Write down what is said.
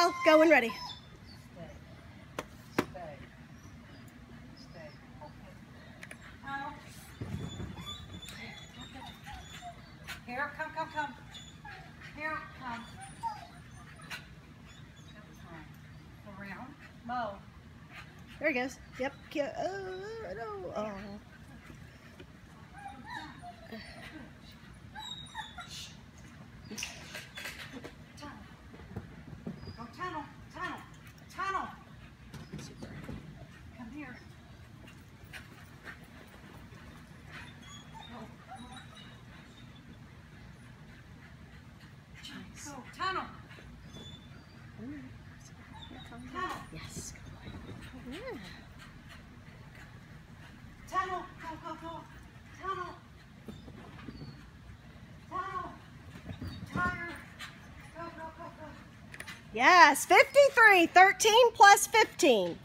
ball. Go when ready. Stay. Stay. Stay. Okay. Now. Here, come, come, come. Here, come. That was fine. Around. Moe. There he goes. Yep. Oh, no. Oh. Tunnel, tunnel, tunnel. Come here. Go. Go, tunnel, tunnel, Yes. Tunnel, go, go, go, tunnel. Tunnel. Tire. Go, go, go, go. Yes. 53. 13 plus 15.